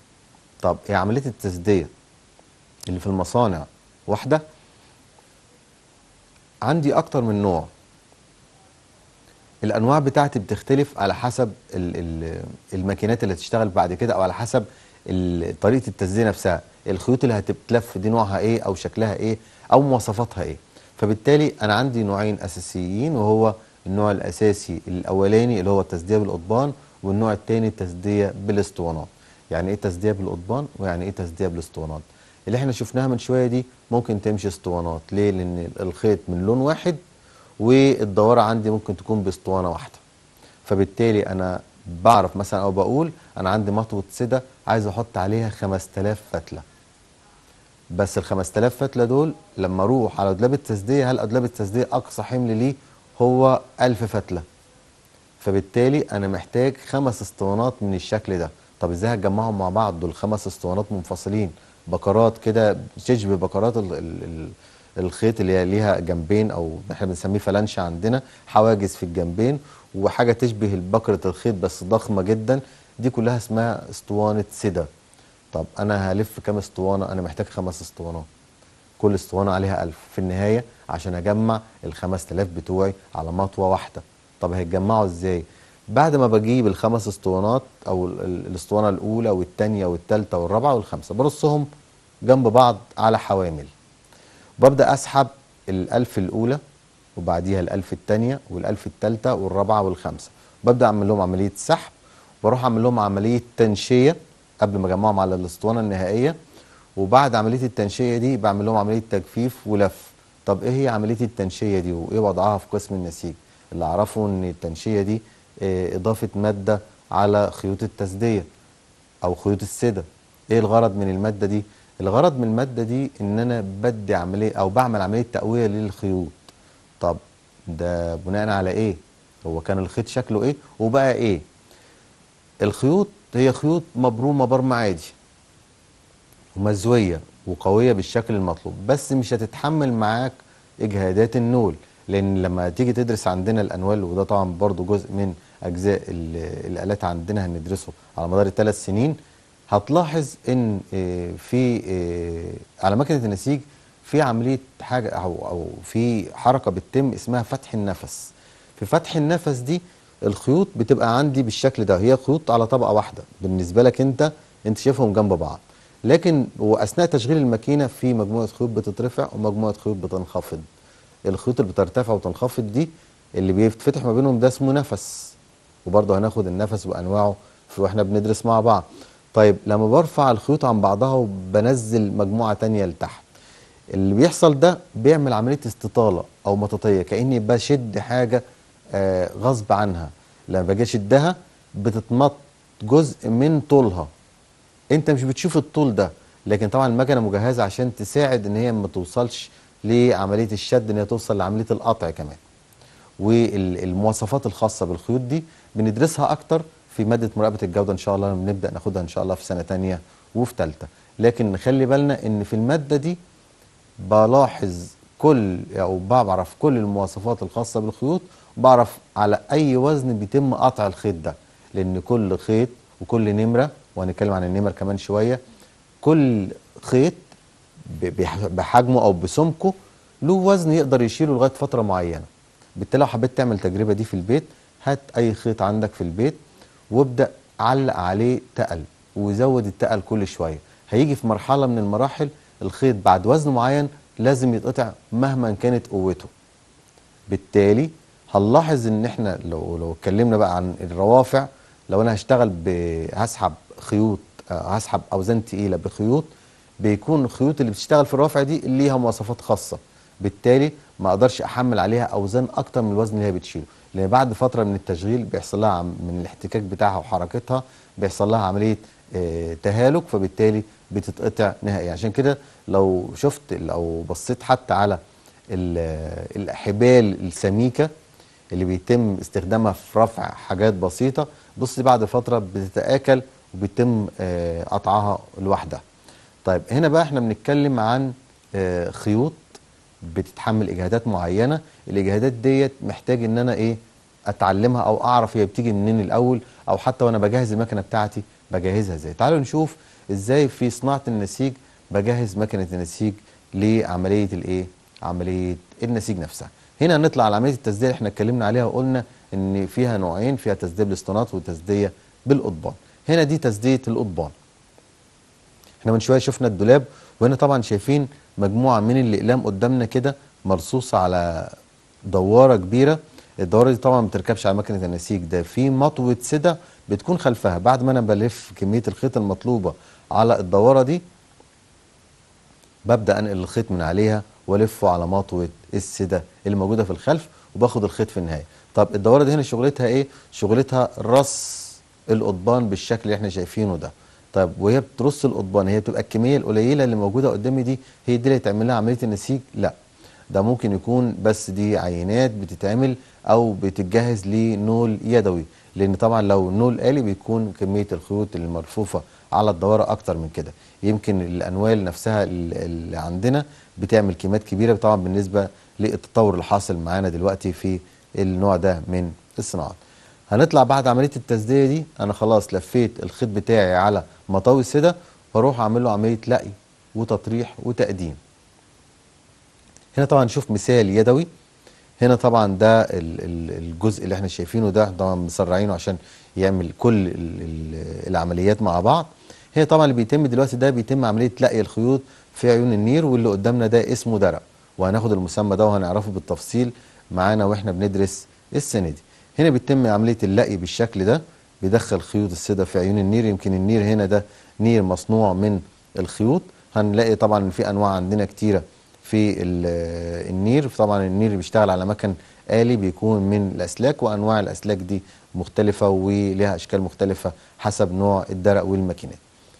طب هي عملية التسدية اللي في المصانع واحدة؟ عندي أكتر من نوع. الأنواع بتاعتي بتختلف على حسب ال ال الماكينات اللي هتشتغل بعد كده أو على حسب طريقة التسديه نفسها الخيوط اللي هتتلف دي نوعها إيه أو شكلها إيه أو مواصفاتها إيه. فبالتالي أنا عندي نوعين أساسيين وهو النوع الأساسي الأولاني اللي هو التسديه بالقضبان والنوع الثاني التسديه بالاسطوانات. يعني إيه تسديه بالقضبان ويعني إيه تسديه بالاسطوانات؟ اللي إحنا شفناها من شوية دي ممكن تمشي اسطوانات. ليه؟ لأن الخيط من لون واحد والدوارة عندي ممكن تكون باسطوانة واحدة. فبالتالي أنا بعرف مثلا أو بقول أنا عندي مطوه سده عايز أحط عليها 5000 فتلة. بس ال 5000 فتلة دول لما أروح على دولاب التسدية هل دولاب التسدية أقصى حمل ليه؟ هو 1000 فتلة. فبالتالي أنا محتاج خمس اسطوانات من الشكل ده. طب إزاي هتجمعهم مع بعض؟ دول خمس اسطوانات منفصلين. بكرات كده تشبه بكرات ال ال الخيط اللي ليها جنبين أو إحنا بنسميه فلانشة عندنا حواجز في الجنبين وحاجة تشبه بكرة الخيط بس ضخمة جدا. دي كلها اسمها اسطوانة سده طب أنا هلف كام اسطوانة؟ أنا محتاج خمس اسطوانات. كل اسطوانة عليها 1000 في النهاية عشان أجمع ال 5000 بتوعي على مطوة واحدة. طب هيتجمعوا إزاي؟ بعد ما بجيب الخمس اسطوانات أو ال- ال- الاسطوانة الأولى والثانيه والثالثه والرابعة والخامسة برصهم جنب بعض على حوامل. ببدأ أسحب الألف الأولى وبعديها الألف الثانية والألف الثالثه والرابعة والخامسة. ببدأ أعمل لهم عملية سحب بروح أعمل لهم عملية تنشية قبل ما أجمعهم على الأسطوانة النهائية. وبعد عملية التنشية دي بعمل لهم عملية تجفيف ولف. طب إيه هي عملية التنشية دي وإيه وضعها في قسم النسيج؟ اللي أعرفه إن التنشية دي آه، إضافة مادة على خيوط التسدية أو خيوط السدة. إيه الغرض من المادة دي؟ الغرض من المادة دي إن أنا بدي عملية أو بعمل عملية تقوية للخيوط. طب ده بناء على إيه؟ هو كان الخيط شكله إيه؟ وبقى إيه؟ الخيوط هي خيوط مبرومه برم عادي. ومزوية وقوية بالشكل المطلوب. بس مش هتتحمل معاك إجهادات النول. لأن لما تيجي تدرس عندنا الأنوال وده طبعا برضو جزء من أجزاء ال- الآلات عندنا هندرسه على مدار الثلاث سنين هتلاحظ إن آه، في آه، على مكنة النسيج في عملية حاجة أو أو في حركة بتتم اسمها فتح النفس. في فتح النفس دي الخيوط بتبقى عندي بالشكل ده هي خيوط على طبقة واحدة بالنسبة لك أنت أنت شايفهم جنب بعض. لكن وأثناء تشغيل الماكينة في مجموعة خيوط بتترفع ومجموعة خيوط بتنخفض. الخيوط اللي بترتفع وتنخفض دي اللي بيتفتح ما بينهم ده اسمه نفس. وبرضه هناخد النفس وأنواعه في وإحنا بندرس مع بعض. طيب لما برفع الخيوط عن بعضها وبنزل مجموعة تانية لتحت اللي بيحصل ده بيعمل عملية استطالة أو مطاطية كأني بشد حاجة آه غصب عنها. لما باجي أشدها بتتمط جزء من طولها. أنت مش بتشوف الطول ده لكن طبعا المكنة مجهزة عشان تساعد إن هي ما توصلش لعملية الشد إن هي توصل لعملية القطع كمان. والمواصفات الخاصة بالخيوط دي بندرسها أكتر في مادة مراقبة الجودة إن شاء الله بنبدا ناخدها إن شاء الله في سنة تانية وفي ثالثه لكن نخلي بالنا إن في المادة دي بلاحظ كل أو بعرف كل المواصفات الخاصة بالخيوط بعرف على أي وزن بيتم قطع الخيط ده. لأن كل خيط وكل نمرة وهنتكلم عن النمر كمان شوية كل خيط بحجمه أو بسمكه له وزن يقدر يشيله لغاية فترة معينة. بالتالي لو حبيت تعمل التجربه دي في البيت هات أي خيط عندك في البيت وابدأ علق عليه تقل وزود التقل كل شوية. هيجي في مرحلة من المراحل الخيط بعد وزن معين لازم يتقطع مهما كانت قوته. بالتالي هنلاحظ إن إحنا لو لو اتكلمنا بقى عن الروافع لو أنا هشتغل. هسحب خيوط هسحب أوزان تقيلة بخيوط بيكون الخيوط اللي بتشتغل في الرافع دي ليها مواصفات خاصة. بالتالي ما أقدرش أحمل عليها أوزان أكتر من الوزن اللي هي بتشيله. لأن بعد فترة من التشغيل بيحصل لها من الاحتكاك بتاعها وحركتها بيحصل لها عملية آه، تهالك فبالتالي بتتقطع نهائيا عشان كده لو شفت لو بصيت حتى على ال- الحبال السميكة اللي بيتم استخدامها في رفع حاجات بسيطة بص بعد فترة بتتآكل وبيتم آه، قطعها لوحدها. طيب هنا بقى إحنا بنتكلم عن آه، خيوط. بتتحمل اجهادات معينة الاجهادات ديت محتاج ان أنا إيه اتعلمها أو اعرف هي بتيجي منين الأول أو حتى وأنا بجهز المكنة بتاعتي بجهزها إزاي. تعالوا نشوف إزاي في صناعة النسيج بجهز مكنة النسيج لعملية الايه عملية النسيج نفسها. هنا هنطلع على عملية التسديه اللي إحنا اتكلمنا عليها وقلنا ان فيها نوعين فيها تسديه بالاسطوانات وتسدية بالقضبان. هنا دي تسدية القضبان. إحنا من شوية شفنا الدولاب وهنا طبعا شايفين مجموعة من الإقلام قدامنا كده مرصوصة على دوارة كبيرة. الدوارة دي طبعا ما بتركبش على مكنة النسيج. ده في مطوة سدة بتكون خلفها. بعد ما أنا بلف كمية الخيط المطلوبة على الدوارة دي ببدأ أنقل الخيط من عليها والفه على مطوة السدة اللي موجودة في الخلف وباخد الخيط في النهاية. طب الدوارة دي هنا شغلتها إيه؟ شغلتها رص القضبان بالشكل اللي إحنا شايفينه ده. طيب وهي بترص القضبان هي بتبقى الكمية القليلة اللي موجودة قدامي دي هي دي اللي تعمل لها عملية النسيج؟ لا. ده ممكن يكون بس دي عينات بتتعمل أو بتتجهز لنول يدوي لأن طبعا لو نول آلي بيكون كمية الخيوط الملفوفه على الدوارة أكتر من كده. يمكن الأنوال نفسها اللي عندنا بتعمل كميات كبيرة طبعا بالنسبة للتطور اللي حاصل معانا دلوقتي في النوع ده من الصناعات. هنطلع بعد عملية التسدية دي أنا خلاص لفيت الخيط بتاعي على مطاوي السده وأروح أعمل له عملية لقي وتطريح وتقديم. هنا طبعا نشوف مثال يدوي. هنا طبعا ده الجزء اللي إحنا شايفينه ده طبعا مسرعينه عشان يعمل كل العمليات مع بعض. هنا طبعا اللي بيتم دلوقتي ده بيتم عملية لقي الخيوط في عيون النير واللي قدامنا ده اسمه درق. وهناخد المسمى ده وهنعرفه بالتفصيل معانا وإحنا بندرس السنة دي. هنا بيتم عملية اللقي بالشكل ده. بيدخل خيوط السده في عيون النير. يمكن النير هنا ده نير مصنوع من الخيوط. هنلاقي طبعا في أنواع عندنا كتيرة في النير. طبعا النير بيشتغل على مكن آلي بيكون من الأسلاك وأنواع الأسلاك دي مختلفة ولها أشكال مختلفة حسب نوع الدرق والماكينات.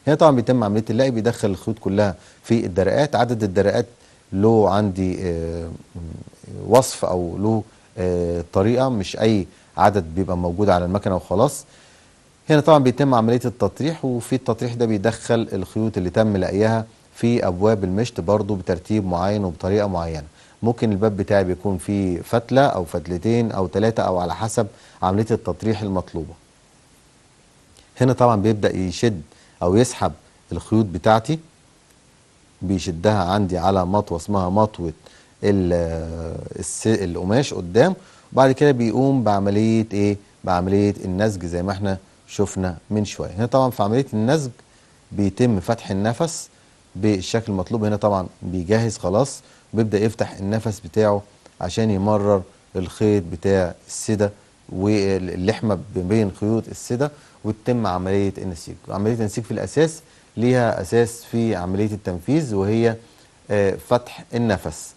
هنا طبعا بيتم عملية اللقي بيدخل الخيوط كلها في الدرقات. عدد الدرقات له عندي وصف أو له طريقة. مش أي عدد بيبقى موجود على المكنة وخلاص. هنا طبعا بيتم عملية التطريح وفي التطريح ده بيدخل الخيوط اللي تم لقيها في أبواب المشط برضو بترتيب معين وبطريقة معينة. ممكن الباب بتاعي بيكون فيه فتلة أو فتلتين أو ثلاثة أو على حسب عملية التطريح المطلوبة. هنا طبعا بيبدأ يشد أو يسحب الخيوط بتاعتي بيشدها عندي على مطوة اسمها مطوة القماش قدام وبعد كده بيقوم بعملية إيه؟ بعملية النسج زي ما إحنا شفنا من شوية. هنا طبعا في عملية النسج بيتم فتح النفس بالشكل المطلوب. هنا طبعا بيجهز خلاص بيبدأ يفتح النفس بتاعه عشان يمرر الخيط بتاع السده واللحمة بين خيوط السده وتتم عملية النسيج. عملية النسيج في الأساس ليها أساس في عملية التنفيذ وهي فتح النفس.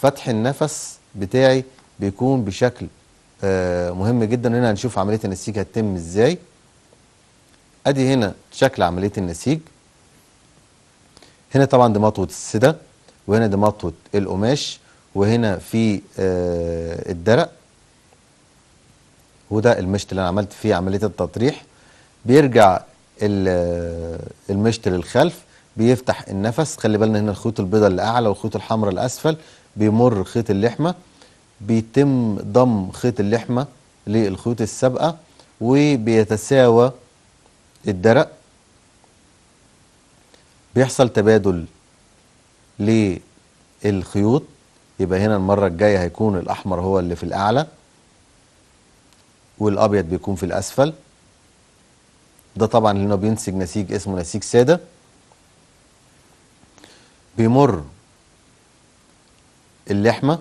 فتح النفس بتاعي بيكون بشكل مهم جدا. هنا هنشوف عملية النسيج هتتم إزاي. أدي هنا شكل عملية النسيج. هنا طبعا دي مطوه السده وهنا دي مطوه القماش وهنا في آه الدرق. وده المشط اللي أنا عملت فيه عملية التطريح. بيرجع المشط للخلف بيفتح النفس. خلي بالنا هنا الخيوط البيضاء اللي أعلى والخيوط الحمراء الاسفل بيمر خيط اللحمة. بيتم ضم خيط اللحمة للخيوط السابقة وبيتساوى الدرق بيحصل تبادل للخيوط يبقى هنا المرة الجاية هيكون الأحمر هو اللي في الأعلى والأبيض بيكون في الأسفل. ده طبعا هنا بينسج نسيج اسمه نسيج سادة. بيمر اللحمة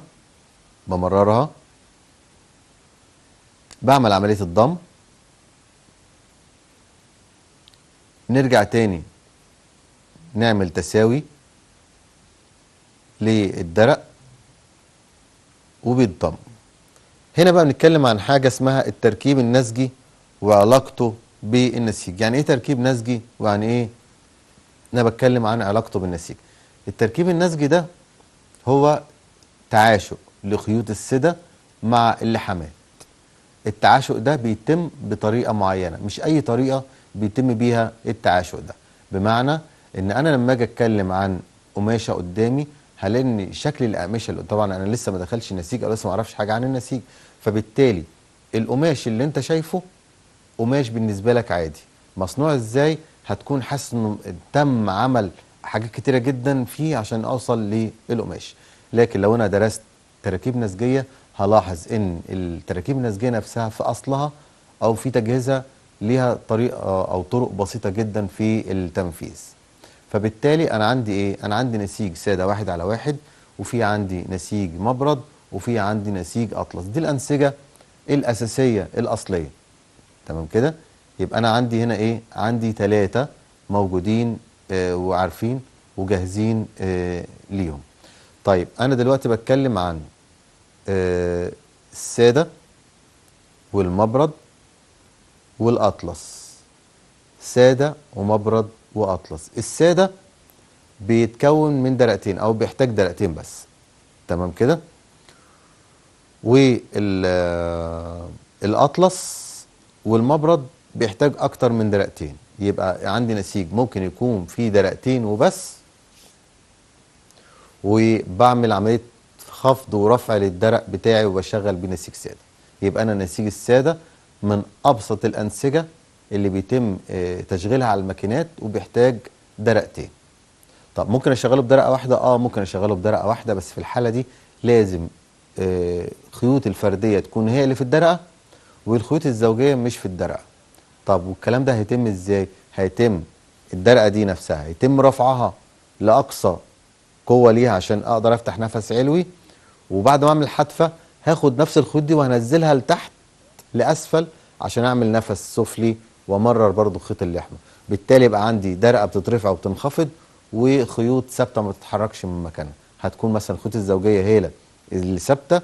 بمررها. بعمل عملية الضم. نرجع تاني نعمل تساوي للدرق وبيتضم هنا بقى بنتكلم عن حاجة اسمها التركيب النسجي وعلاقته بالنسيج. يعني إيه تركيب نسجي ويعني إيه؟ أنا بتكلم عن علاقته بالنسيج. التركيب النسجي ده هو تعاشق لخيوط السدة مع اللحامات. التعاشق ده بيتم بطريقة معينة مش أي طريقة بيتم بيها التعاشق ده. بمعنى إن أنا لما أجي أتكلم عن قماشة قدامي هلاقي ان شكل الاقمشه اللي طبعا أنا لسه ما دخلش نسيج أو لسه ما أعرفش حاجة عن النسيج. فبالتالي القماش اللي أنت شايفه قماش بالنسبة لك عادي. مصنوع إزاي؟ هتكون حاسس إنه تم عمل حاجات كتيرة جدا فيه عشان أوصل للقماش. لكن لو أنا درست تراكيب نسجية هلاحظ إن التراكيب النسجية نفسها في أصلها أو في تجهيزها ليها طريقة أو طرق بسيطة جدا في التنفيذ. فبالتالي أنا عندي إيه؟ أنا عندي نسيج سادة واحد على واحد وفي عندي نسيج مبرد وفي عندي نسيج أطلس. دي الأنسجة الأساسية الأصلية. تمام كده؟ يبقى أنا عندي هنا إيه؟ عندي ثلاثة موجودين آه وعارفين وجاهزين آه ليهم. طيب أنا دلوقتي بتكلم عن آه السادة والمبرد والأطلس. سادة ومبرد وأطلس. السادة بيتكون من درقتين أو بيحتاج درقتين بس. تمام كده؟ والاطلس والمبرد بيحتاج أكتر من درقتين. يبقى عندي نسيج. ممكن يكون فيه درقتين وبس. وبعمل عملية خفض ورفع للدرق بتاعي وبشغل بيه نسيج سادة. يبقى أنا نسيج السادة من أبسط الأنسجة اللي بيتم آه، تشغيلها على الماكينات وبيحتاج درقتين. طب ممكن أشغله بدرقة واحدة؟ آه ممكن أشغله بدرقة واحدة بس في الحالة دي لازم آه، خيوط الفردية تكون هي اللي في الدرقة والخيوط الزوجية مش في الدرقة. طب والكلام ده هيتم إزاي؟ هيتم الدرقة دي نفسها هيتم رفعها لأقصى قوة ليها عشان أقدر أفتح نفس علوي. وبعد ما أعمل حتفه هاخد نفس الخيوط دي وهنزلها لتحت لأسفل عشان أعمل نفس سفلي وأمرر برضو خيط اللحمة. بالتالي يبقى عندي درقة بتترفع وبتنخفض وخيوط ثابتة ما بتتحركش من مكانها. هتكون مثلا الخيوط الزوجية هي اللي ثابتة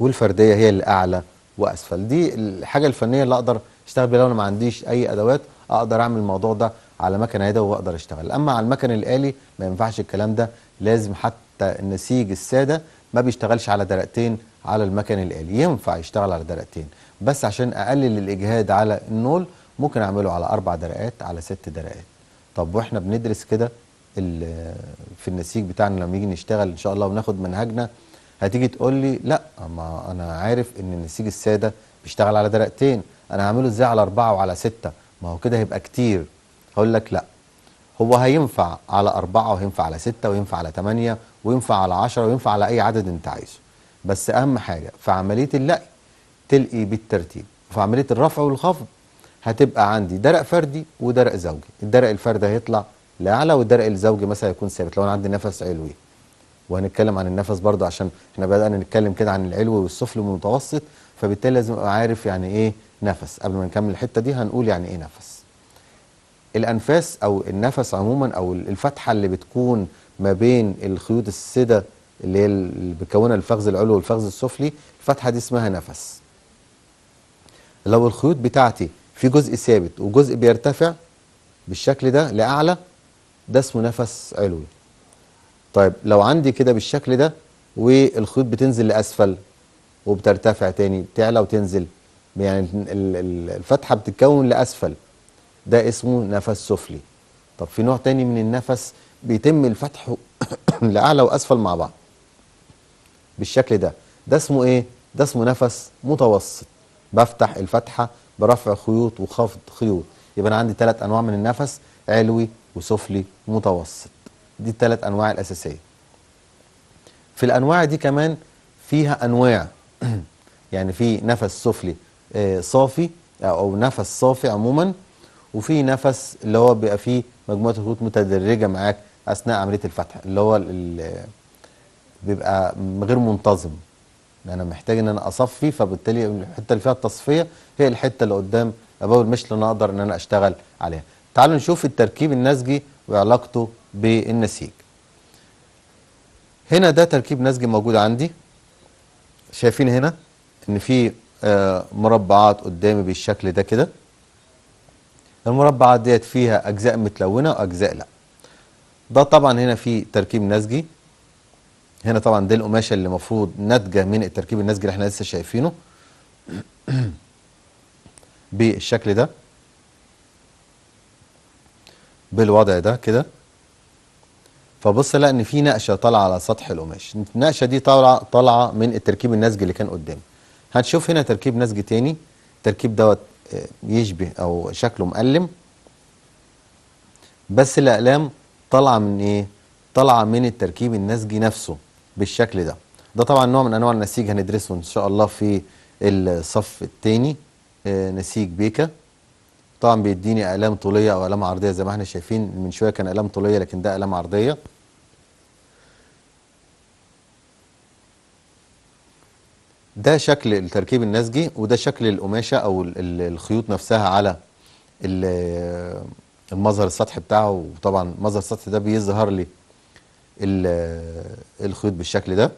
والفردية هي اللي أعلى وأسفل. دي الحاجة الفنية اللي أقدر أشتغل بيها. لو أنا ما عنديش أي أدوات أقدر أعمل الموضوع ده على مكنة يدوي وأقدر أشتغل. أما على المكن الآلي ما ينفعش الكلام ده. لازم حتى النسيج السادة ما بيشتغلش على درقتين على المكن الآلي. ينفع يشتغل على درقتين بس عشان أقلل الإجهاد على النول ممكن أعمله على أربع درقات على ست درقات. طب وإحنا بندرس كده في النسيج بتاعنا لما يجي نشتغل إن شاء الله وناخد منهجنا هتيجي تقول لي لا ما أنا عارف إن النسيج السادة بيشتغل على درقتين أنا هعمله إزاي على أربعة وعلى ستة؟ ما هو كده هيبقى كتير. هقول لك لا هو هينفع على أربعة وينفع على ستة وينفع على تمانية وينفع على عشرة وينفع على أي عدد أنت عايزه. بس أهم حاجة في عملية اللقي تلقي بالترتيب. وفي عملية الرفع والخفض هتبقى عندي درق فردي ودرق زوجي. الدرق الفردي هيطلع لأعلى والدرق الزوجي مثلا يكون ثابت. لو أنا عندي نفس علوي وهنتكلم عن النفس برضه عشان إحنا بدأنا نتكلم كده عن العلوي والسفلي والمتوسط فبالتالي لازم أبقى عارف يعني إيه نفس. قبل ما نكمل الحتة دي هنقول يعني إيه نفس. الأنفاس أو النفس عموما أو الفتحة اللي بتكون ما بين الخيوط السده اللي هي اللي بتكونها الفخذ العلوي والفخذ السفلي الفتحة دي اسمها نفس. لو الخيوط بتاعتي في جزء ثابت وجزء بيرتفع بالشكل ده لأعلى ده اسمه نفس علوي. طيب لو عندي كده بالشكل ده والخيوط بتنزل لأسفل وبترتفع تاني بتعلى وتنزل يعني ال- ال- الفتحة بتتكون لأسفل ده اسمه نفس سفلي. طب في نوع تاني من النفس بيتم الفتح لأعلى وأسفل مع بعض بالشكل ده. ده اسمه إيه؟ ده اسمه نفس متوسط. بفتح الفتحة برفع خيوط وخفض خيوط. يبقى أنا عندي ثلاث أنواع من النفس علوي وسفلي ومتوسط دي الثلاث أنواع الأساسية. في الأنواع دي كمان فيها أنواع. يعني في نفس سفلي آه، صافي أو أو نفس صافي عموما وفي نفس اللي هو بيبقى فيه مجموعة خطوط متدرجة معاك. أثناء عملية الفتح اللي هو ال- ال- بيبقى غير منتظم. أنا محتاج إن أنا أصفي فبالتالي الحتة اللي فيها التصفية هي الحتة اللي قدام أبواب المشل اللي أنا أقدر إن أنا أشتغل عليها. تعالوا نشوف التركيب النسجي وعلاقته بالنسيج. هنا ده تركيب نسجي موجود عندي. شايفين هنا إن في آه، مربعات قدامي بالشكل ده كده. المربعات ديت فيها أجزاء متلونة وأجزاء لأ. ده طبعا هنا في تركيب نسجي. هنا طبعا دي القماشة اللي المفروض ناتجة من التركيب النسجي اللي إحنا لسه شايفينه. بالشكل ده. بالوضع ده كده. فبص الاقي إن في نقشة طالعة على سطح القماش. النقشة دي طالعه طالعة من التركيب النسجي اللي كان قدامي. هنشوف هنا تركيب نسجي تاني. التركيب دوت آه، يشبه أو شكله مقلم بس الأقلام طالعه من إيه؟ طالعه من التركيب النسجي نفسه بالشكل ده. ده طبعا نوع من أنواع النسيج هندرسه إن شاء الله في الصف الثاني نسيج بيكا. طبعا بيديني اقلام طولية أو اقلام عرضية زي ما إحنا شايفين من شوية كان اقلام طولية لكن ده اقلام عرضية. ده شكل التركيب النسجي وده شكل القماشة أو ال- ال- الخيوط نفسها على المظهر السطحي بتاعه وطبعا مظهر السطحي ده بيظهر لي ال- الخيوط بالشكل ده.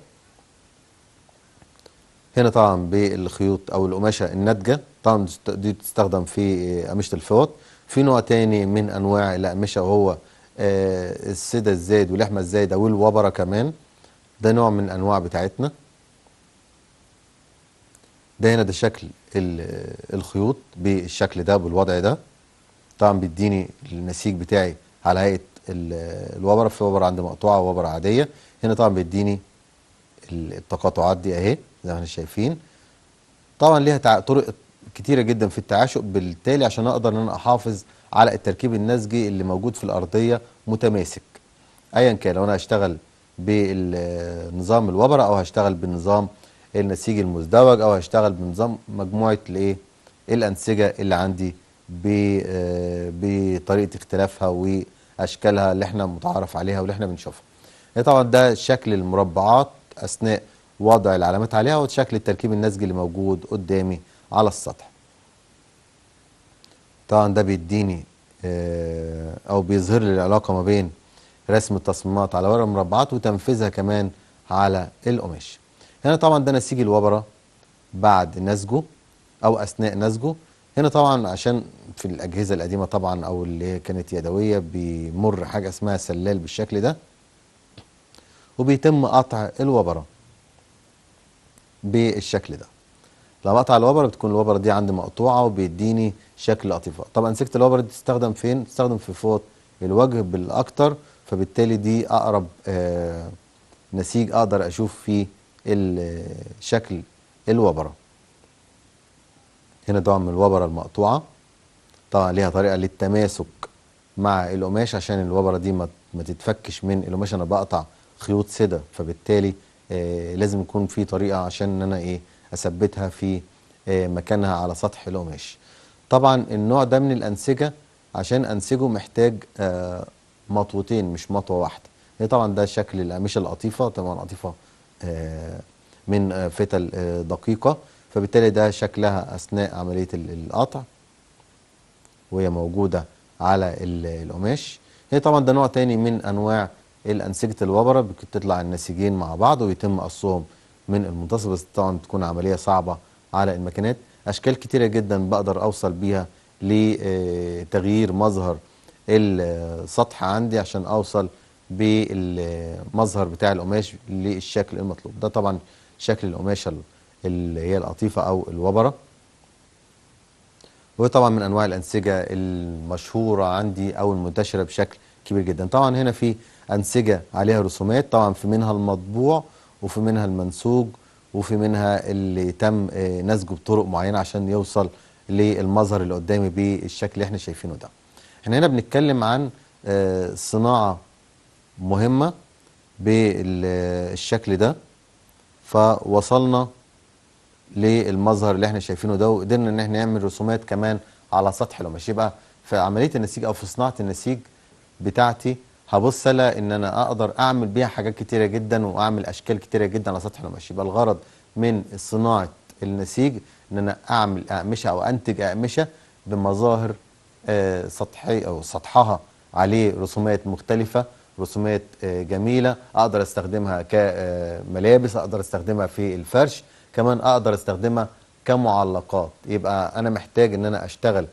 هنا طبعا بالخيوط أو القماشة الناتجة طبعا دي بتستخدم في قماشه الفوط. في نوع تاني من أنواع الأقمشة وهو آه، السدة الزايد واللحمة الزايدة والوبرة كمان. ده نوع من الأنواع بتاعتنا. ده هنا ده شكل ال- الخيوط بالشكل ده بالوضع ده. طبعا بيديني النسيج بتاعي على هيئة ال- الوبره في وبره عندي مقطوعة ووبره عادية. هنا طبعا بيديني ال- التقاطعات دي أهي زي ما إحنا شايفين. طبعا ليها طرق كتيرة جدا في التعاشق. بالتالي عشان أقدر إن أنا أحافظ على التركيب النسجي اللي موجود في الأرضية متماسك. ايا كان لو أنا هشتغل بالنظام الوبره أو هشتغل بالنظام النسيج المزدوج أو هشتغل بنظام مجموعة الإيه؟ الأنسجة اللي عندي بطريقة اختلافها وأشكالها اللي إحنا متعارف عليها واللي إحنا بنشوفها. هي طبعا ده شكل المربعات أثناء وضع العلامات عليها وشكل التركيب النسجي اللي موجود قدامي على السطح. طبعا ده بيديني آه، أو بيظهر لي العلاقة ما بين رسم التصميمات على ورق المربعات وتنفيذها كمان على القماش. هنا طبعا ده نسيج الوبرة بعد نسجه أو أثناء نسجه. هنا طبعا عشان في الأجهزة القديمة طبعا أو اللي كانت يدوية بيمر حاجة اسمها سلال بالشكل ده وبيتم قطع الوبرة بالشكل ده. لما اقطع الوبرة بتكون الوبرة دي عندي مقطوعة وبيديني شكل قطيفه طبعا سكه الوبرة دي تستخدم فين؟ تستخدم في فوط الوجه بالأكتر فبالتالي دي أقرب آه نسيج أقدر أشوف فيه شكل الوبرة. هنا طبعا من الوبرة المقطوعة. طبعا ليها طريقة للتماسك مع القماش عشان الوبرة دي ما تتفكش من القماش. أنا بقطع خيوط سده فبالتالي آه لازم يكون في طريقة عشان إن أنا إيه أثبتها في آه مكانها على سطح القماش. طبعا النوع ده من الأنسجة عشان أنسجه محتاج آه مطوتين مش مطوة واحدة. هي طبعا ده شكل القماشه القطيفه طبعا قطيفه من فتل دقيقة. فبالتالي ده شكلها أثناء عملية ال- القطع. وهي موجودة على ال- القماش. هي طبعا ده نوع تاني من أنواع الأنسجة الوبرة بتطلع النسيجين مع بعض ويتم قصهم من المنتصف بس طبعا تكون عملية صعبة على الماكينات أشكال كتيرة جدا بقدر أوصل بيها لتغيير مظهر السطح عندي عشان أوصل بالمظهر بتاع القماش للشكل المطلوب. ده طبعا شكل القماشة اللي هي القطيفة أو الوبرة. وهي طبعا من أنواع الأنسجة المشهورة عندي أو المنتشرة بشكل كبير جدا. طبعا هنا في أنسجة عليها رسومات طبعا في منها المطبوع وفي منها المنسوج وفي منها اللي تم آه، نسجه بطرق معينة عشان يوصل للمظهر اللي قدامي بالشكل اللي إحنا شايفينه ده. إحنا هنا بنتكلم عن آه، صناعة مهمة بالشكل ده فوصلنا للمظهر اللي إحنا شايفينه ده وقدرنا إن إحنا نعمل رسومات كمان على سطح القماش. يبقى في عملية النسيج أو في صناعة النسيج بتاعتي هبص ألاقي إن أنا أقدر أعمل بيها حاجات كتيرة جدا وأعمل أشكال كتيرة جدا على سطح القماش. يبقى الغرض من صناعة النسيج إن أنا أعمل أقمشة أو أنتج أقمشة بمظاهر آه، سطحي أو سطحها عليه رسومات مختلفة رسومات آه، جميلة أقدر أستخدمها كملابس أقدر أستخدمها في الفرش. كمان أقدر أستخدمها كمعلقات. يبقى أنا محتاج إن أنا أشتغل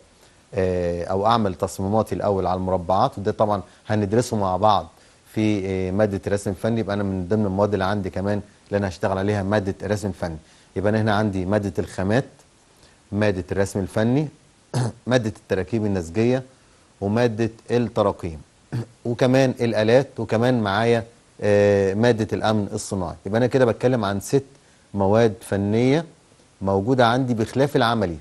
آه، أو أعمل تصميماتي الأول على المربعات وده طبعا هندرسه مع بعض في آه، مادة الرسم الفني يبقى أنا من ضمن المواد اللي عندي كمان اللي أنا هشتغل عليها مادة الرسم الفني يبقى أنا هنا عندي مادة الخامات مادة الرسم الفني مادة التراكيب النسجية ومادة التراقيم وكمان الآلات وكمان معايا آه، مادة الأمن الصناعي. يبقى أنا كده بتكلم عن ست مواد فنية موجودة عندي بخلاف العملي.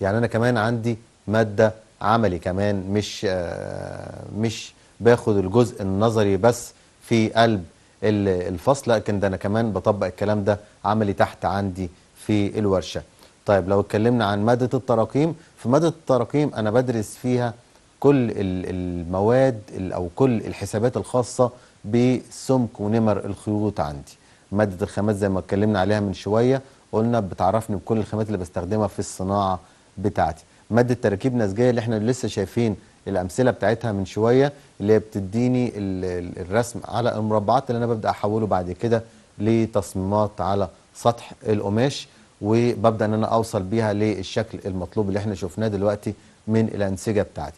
يعني أنا كمان عندي مادة عملي كمان مش آه، مش باخد الجزء النظري بس في قلب ال- الفصل لكن ده أنا كمان بطبق الكلام ده عملي تحت عندي في الورشة. طيب لو اتكلمنا عن مادة التراقيم في مادة التراقيم أنا بدرس فيها كل ال- المواد ال- أو كل الحسابات الخاصة بسمك ونمر الخيوط عندي. مادة الخامات زي ما اتكلمنا عليها من شوية قلنا بتعرفني بكل الخامات اللي بستخدمها في الصناعة بتاعتي. مادة تراكيب نسجية اللي إحنا لسه شايفين الأمثلة بتاعتها من شوية اللي هي بتديني ال- ال- الرسم على المربعات اللي أنا ببدأ أحوله بعد كده لتصميمات على سطح القماش وببدأ إن أنا أوصل بيها للشكل المطلوب اللي إحنا شفناه دلوقتي من الأنسجة بتاعتي.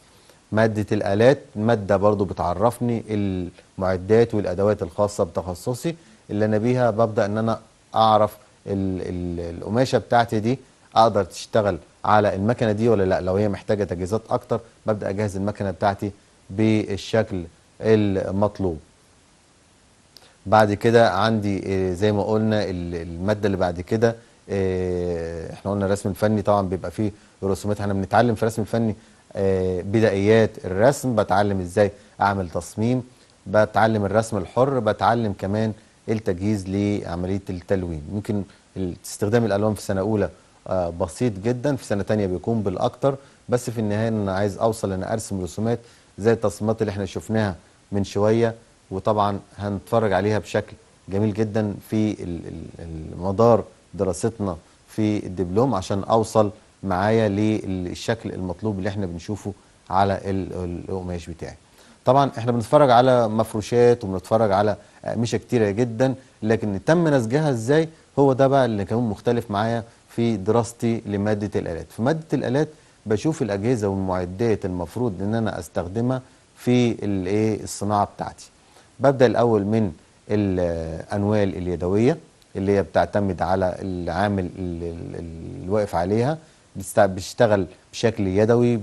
مادة الآلات مادة برضو بتعرفني المعدات والأدوات الخاصة بتخصصي اللي أنا بيها ببدأ إن أنا أعرف ال- ال- القماشة بتاعتي دي أقدر تشتغل على المكنة دي ولا لأ. لو هي محتاجة تجهيزات أكتر ببدأ أجهز المكنة بتاعتي بالشكل المطلوب. بعد كده عندي آه، زي ما قلنا ال- المادة اللي بعد كده آه، إحنا قلنا الرسم الفني. طبعا بيبقى فيه رسومات إحنا بنتعلم في الرسم الفني آه، بدائيات الرسم. بتعلم إزاي أعمل تصميم بتعلم الرسم الحر بتعلم كمان التجهيز لعملية التلوين. ممكن استخدام الألوان في سنة أولى آه، بسيط جدا في سنة تانية بيكون بالأكتر. بس في النهاية أنا عايز أوصل إن أرسم رسومات زي التصميمات اللي إحنا شفناها من شوية وطبعا هنتفرج عليها بشكل جميل جدا في المدار دراستنا في الدبلوم عشان أوصل معايا للشكل المطلوب اللي إحنا بنشوفه على ال- ال- القماش بتاعي. طبعا إحنا بنتفرج على مفروشات وبنتفرج على أقمشة كتيرة جدا لكن تم نسجها إزاي؟ هو ده بقى اللي كان مختلف معايا في دراستي لمادة الآلات. في مادة الآلات بشوف الأجهزة والمعدات المفروض إن أنا أستخدمها في الإيه؟ الصناعة بتاعتي. ببدأ الأول من الأنوال اليدوية اللي هي بتعتمد على العامل ال- ال- ال- الواقف عليها بتشتغل بشكل يدوي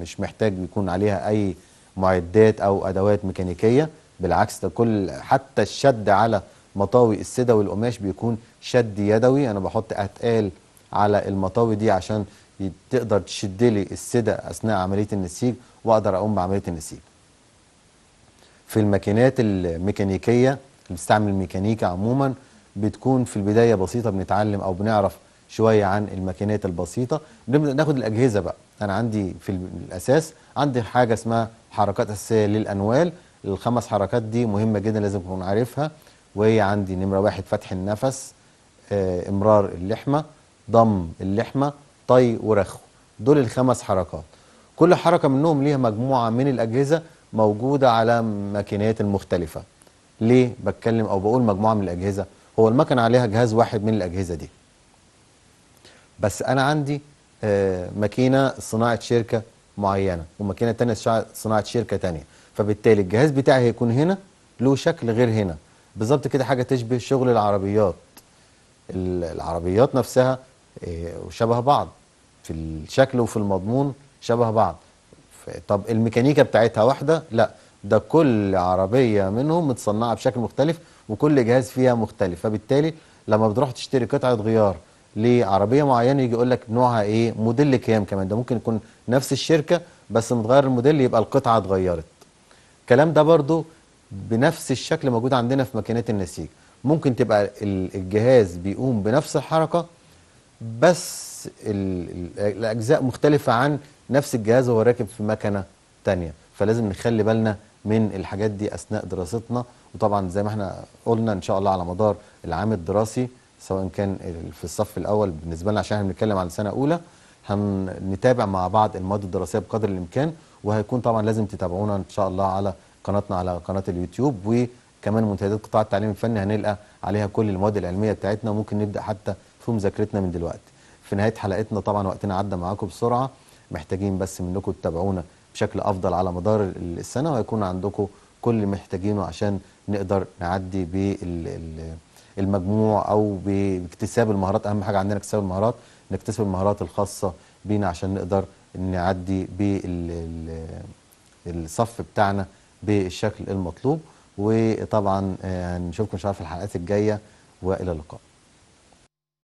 مش محتاج يكون عليها أي معدات أو أدوات ميكانيكية بالعكس ده كل حتى الشد على مطاوي السده والقماش بيكون شد يدوي. أنا بحط أتقال على المطاوي دي عشان تقدر تشد لي السده أثناء عملية النسيج وأقدر أقوم بعملية النسيج. في الماكينات الميكانيكية اللي بتستعمل الميكانيكا عموما بتكون في البداية بسيطة بنتعلم أو بنعرف شوية عن الماكينات البسيطة. بنبدأ ناخد الأجهزة بقى. أنا عندي في الأساس عندي حاجة اسمها حركات أساسية للأنوال. الخمس حركات دي مهمة جدا لازم اكون عارفها. وهي عندي نمرة واحد فتح النفس آه، إمرار اللحمة ضم اللحمة طي ورخو. دول الخمس حركات. كل حركة منهم ليها مجموعة من الأجهزة موجودة على ماكينات المختلفه ليه بتكلم أو بقول مجموعة من الأجهزة؟ هو المكنه عليها جهاز واحد من الأجهزة دي. بس أنا عندي آه، ماكينة صناعة شركة معينة وماكينة شع- صناعه شركة تانية. فبالتالي الجهاز بتاعي هيكون هنا له شكل غير هنا. بالظبط كده حاجة تشبه شغل العربيات. ال- العربيات نفسها آه، شبه بعض. في الشكل وفي المضمون شبه بعض. طب الميكانيكا بتاعتها واحدة؟ لا. ده كل عربية منهم متصنعة بشكل مختلف وكل جهاز فيها مختلف. فبالتالي لما بتروح تشتري قطعة غيار لعربية معينة يجي يقول لك نوعها إيه؟ موديل كام كمان؟ ده ممكن يكون نفس الشركة بس متغير الموديل يبقى القطعة اتغيرت. الكلام ده برضو بنفس الشكل موجود عندنا في ماكينات النسيج. ممكن تبقى ال- الجهاز بيقوم بنفس الحركة بس ال- ال- الأجزاء مختلفة عن نفس الجهاز وهو راكب في مكنة تانية. فلازم نخلي بالنا من الحاجات دي أثناء دراستنا. وطبعا زي ما إحنا قلنا إن شاء الله على مدار العام الدراسي سواء كان في الصف الأول بالنسبة لنا عشان إحنا بنتكلم عن سنة أولى هنتابع مع بعض المواد الدراسية بقدر الإمكان وهيكون طبعا لازم تتابعونا إن شاء الله على قناتنا على قناة اليوتيوب وكمان منتديات قطاع التعليم الفني هنلقى عليها كل المواد العلمية بتاعتنا وممكن نبدأ حتى في مذاكرتنا من دلوقتي. في نهاية حلقتنا طبعا وقتنا عدى معاكم بسرعة محتاجين بس منكم تتابعونا بشكل أفضل على مدار ال- السنة وهيكون عندكم كل اللي محتاجينه عشان نقدر نعدي بالمجموع أو باكتساب المهارات. أهم حاجة عندنا اكتساب المهارات نكتسب المهارات الخاصة بينا عشان نقدر نعدي بالصف بتاعنا بالشكل المطلوب. وطبعا آه، هنشوفكم إن شاء الله في الحلقات الجاية وإلى اللقاء.